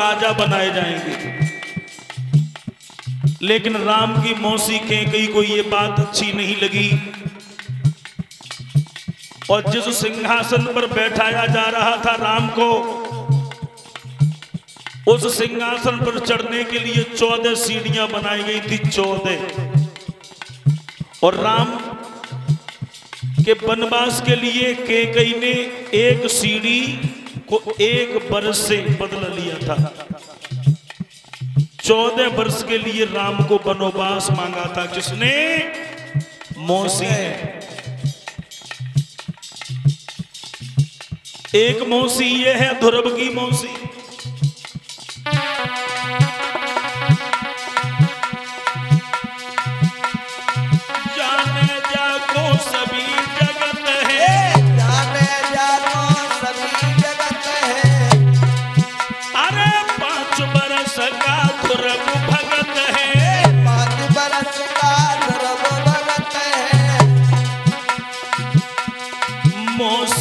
राजा बनाए जाएँगे। लेकिन राम की मौसी के कई को ये बात अच्छी नहीं लगी। और जिस सिंहासन पर बैठाया जा रहा था राम को, उस सिंहासन पर चढ़ने के लिए चौदह सीढ़ियाँ बनाई गई थी, चौदह। और राम के वनवास के लिए केकई ने एक सीढ़ी को एक वर्ष से बदल लिया था। चौदह वर्ष के लिए राम को वनोवास मांगा था। जिसने मौसी। एक मौसी यह है ध्रुव की मौसी। मौसी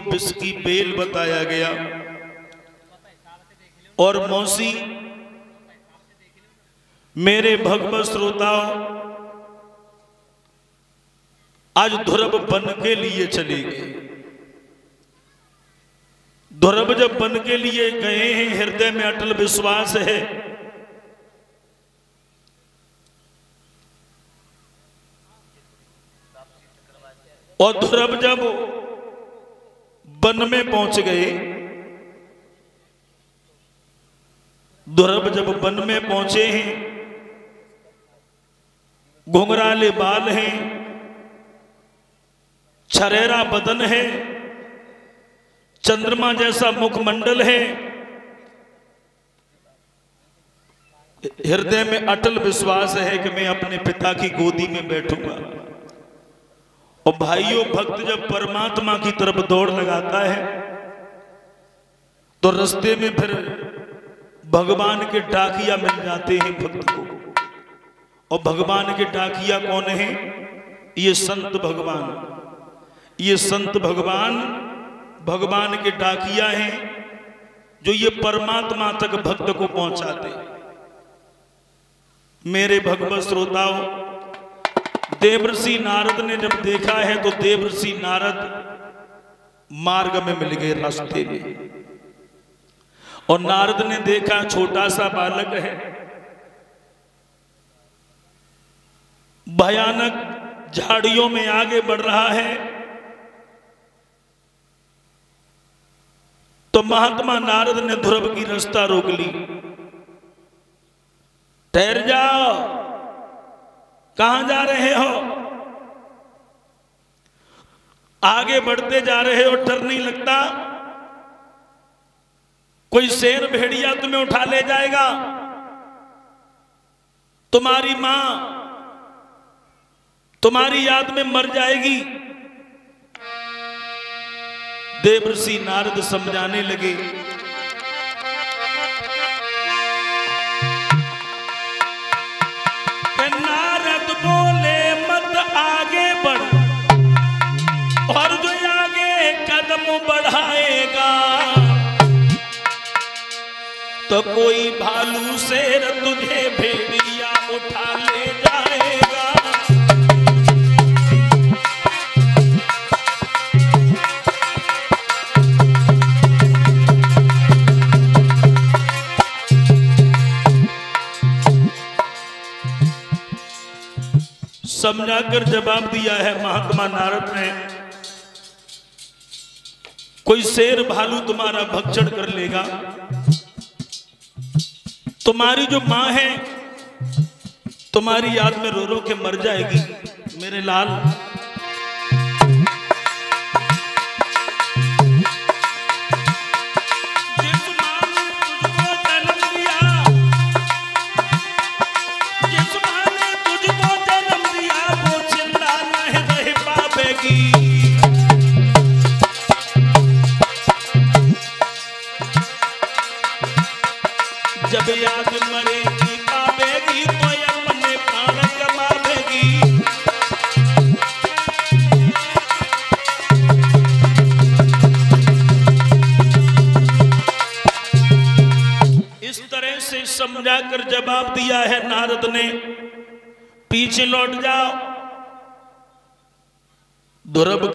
को की बेल बताया गया। और मौसी, मेरे भगवत श्रोताओं, आज ध्रुव बन के लिए चले गए। ध्रुव जब बन के लिए गए हैं, हृदय में अटल विश्वास है। और ध्रुव जब वन में पहुँच गए। दुर्भ जब वन में पहुँचे हैं, घुंघराले बाल हैं, छरेरा बदन है, चंद्रमा जैसा मुखमंडल है, हृदय में अटल विश्वास है कि मैं अपने पिता की गोदी में बैठूँगा। और भाइयों, भक्त जब परमात्मा की तरफ़ दौड़ लगाता है तो रास्ते में फिर भगवान के डाकिया मिल जाते हैं भक्त को। और भगवान के डाकिया कौन है? ये संत भगवान। ये संत भगवान भगवान के डाकिया हैं, जो ये परमात्मा तक भक्त को पहुंचाते मेरे भगवत श्रोताओं देवर्षि नारद ने जब देखा है तो देवर्षि नारद मार्ग में मिल गए रास्ते में। और नारद ने देखा छोटा सा बालक है। भयानक झाड़ियों में आगे बढ़ रहा है। तो महात्मा नारद ने ध्रुव की रास्ता रोक ली। ठहर जाओ कहाँ जा रहे हो? आगे बढ़ते जा रहे हो, डर नहीं लगता? कोई शेर भेड़िया तुम्हें उठा ले जाएगा? तुम्हारी माँ तुम्हारी याद में मर जाएगी। देवर्षि नारद समझाने लगे तो कोई भालू शेर तुझे भेड़िया उठा ले जाएगा। समझा कर जवाब दिया है महात्मा नारद ने। कोई शेर भालू तुम्हारा भक्षण कर लेगा। तुम्हारी जो माँ है तुम्हारी याद में रो रो के मर जाएगी मेरे लाल। समझाकर जवाब दिया है नारद ने पीछे लौट जाओ। दुर्ब